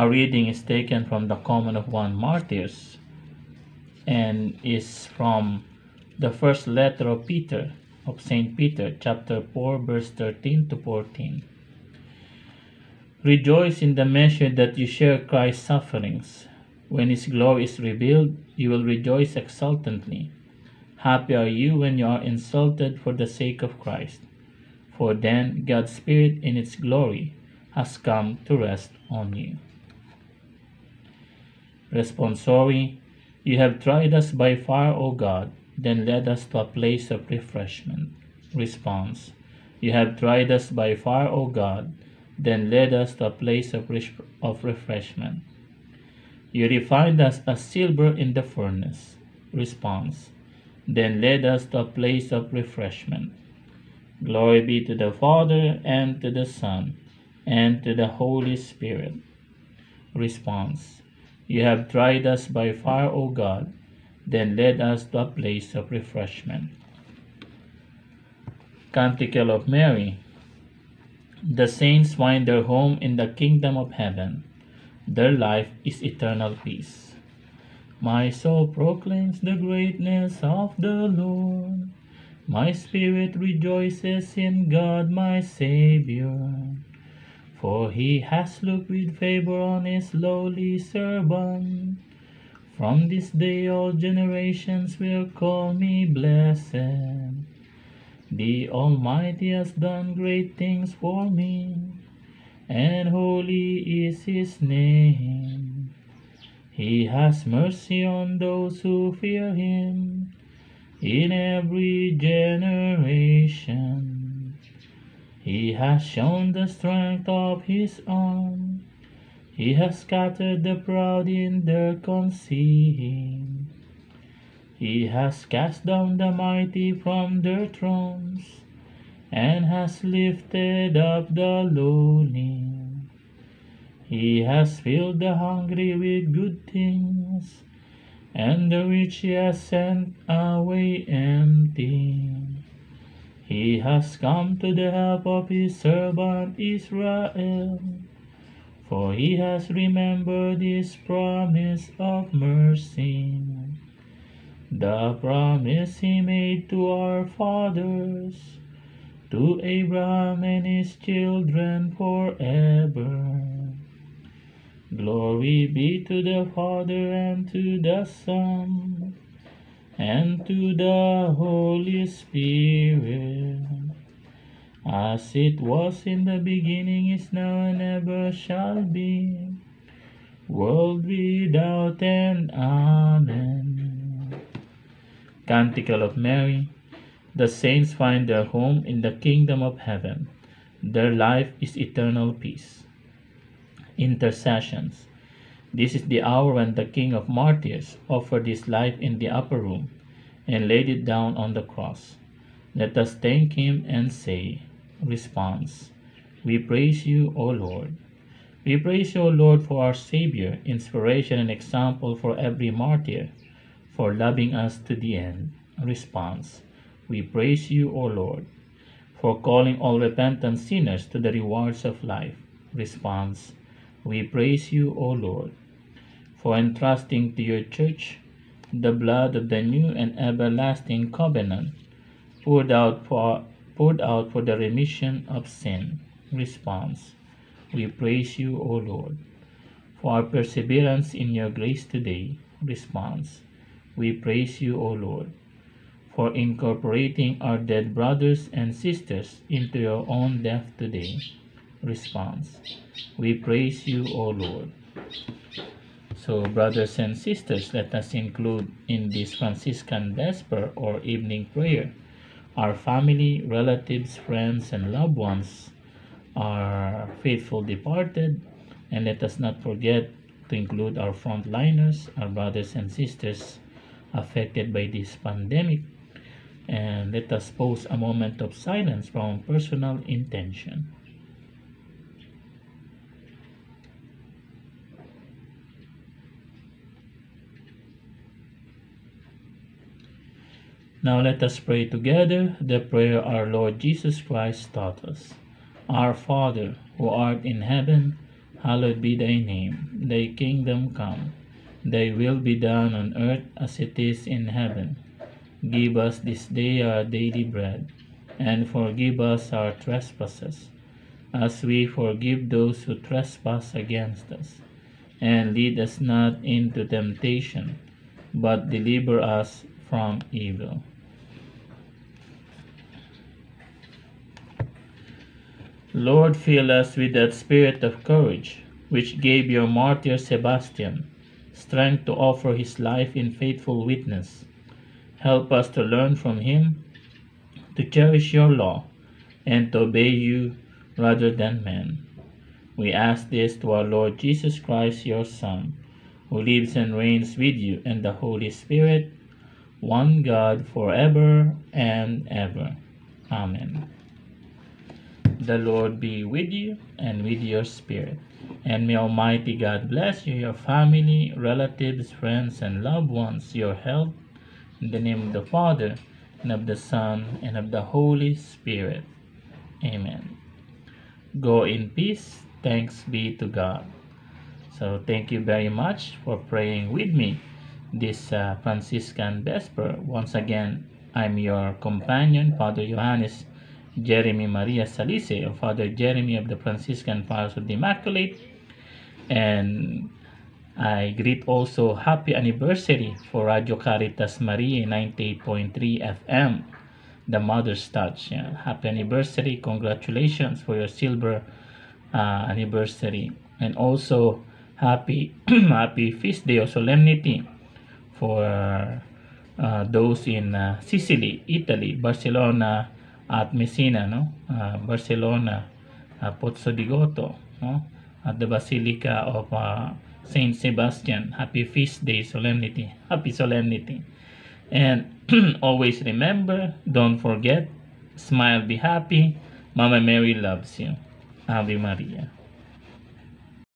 Our reading is taken from the Common of One Martyrs and is from the first letter of Peter, of St. Peter, chapter 4, verse 13 to 14. Rejoice in the measure that you share Christ's sufferings. When his glory is revealed, you will rejoice exultantly. Happy are you when you are insulted for the sake of Christ, for then God's Spirit in its glory has come to rest on you. Responsory, you have tried us by fire, O God, then led us to a place of refreshment. Response, you have tried us by fire, O God, then led us to a place of, of refreshment. You refined us as silver in the furnace. Response, then led us to a place of refreshment. Glory be to the Father, and to the Son, and to the Holy Spirit. Response, You have tried us by fire, O God, then led us to a place of refreshment. Canticle of Mary the saints find their home in the kingdom of heaven. Their life is eternal peace. My soul proclaims the greatness of the Lord. My spirit rejoices in God my Savior. For he has looked with favor on his lowly servant. From this day all generations will call me blessed. The Almighty has done great things for me, and holy is His name. He has mercy on those who fear Him in every generation. He has shown the strength of His arm. He has scattered the proud in their conceit. He has cast down the mighty from their thrones, and has lifted up the lowly. He has filled the hungry with good things, and the rich he has sent away empty. He has come to the help of his servant Israel, for he has remembered his promise of mercy the promise he made to our fathers, to Abraham and his children forever. Glory be to the Father and to the Son and to the Holy Spirit, as it was in the beginning, is now, and ever shall be, world without end. Amen. Canticle of Mary, the saints find their home in the kingdom of heaven. Their life is eternal peace. Intercessions. This is the hour when the King of Martyrs offered his life in the upper room and laid it down on the cross. Let us thank him and say, Response. We praise you, O Lord. We praise you, O Lord, for our Savior, inspiration and example for every martyr for loving us to the end. Response We praise you, O Lord, for calling all repentant sinners to the rewards of life. Response We praise you, O Lord, for entrusting to your church the blood of the new and everlasting covenant poured out for poured out for the remission of sin. Response We praise you, O Lord, for our perseverance in your grace today. Response we praise you, O Lord, for incorporating our dead brothers and sisters into your own death today. Response We praise you, O Lord. So, brothers and sisters, let us include in this Franciscan Vesper or evening prayer our family, relatives, friends, and loved ones, our faithful departed, and let us not forget to include our frontliners, our brothers and sisters affected by this pandemic. And let us pause a moment of silence from personal intention. Now let us pray together the prayer our Lord Jesus Christ taught us. Our Father, who art in heaven, hallowed be thy name. Thy kingdom come, thy will be done on earth as it is in heaven. Give us this day our daily bread, and forgive us our trespasses, as we forgive those who trespass against us. And lead us not into temptation, but deliver us from evil. Lord, fill us with that spirit of courage which gave your martyr Sebastian strength to offer his life in faithful witness. Help us to learn from him, to cherish your law, and to obey you rather than men. We ask this to our Lord Jesus Christ, your Son, who lives and reigns with you and the Holy Spirit, one God, forever and ever. Amen. The Lord be with you and with your spirit. And may Almighty God bless you, your family, relatives, friends, and loved ones, your health, in the name of the Father, and of the Son, and of the Holy Spirit. Amen. Go in peace. Thanks be to God. So thank you very much for praying with me this uh, Franciscan Vesper. Once again, I'm your companion, Father Johannes Jeremy Maria Salice, or Father Jeremy of the Franciscan Fathers of the Immaculate. And I greet also happy anniversary for Radio Caritas Maria 98.3 FM, the Mother's Touch. Yeah. Happy anniversary. Congratulations for your silver uh, anniversary. And also happy happy feast day or solemnity for uh, those in uh, Sicily, Italy, Barcellona, at Messina, no? Uh, Barcelona, uh, Pozzo di Gotto, no? At the Basilica of uh, Saint Sebastian. Happy feast day solemnity. Happy solemnity. And always remember, don't forget, smile, be happy. Mama Mary loves you. Ave Maria.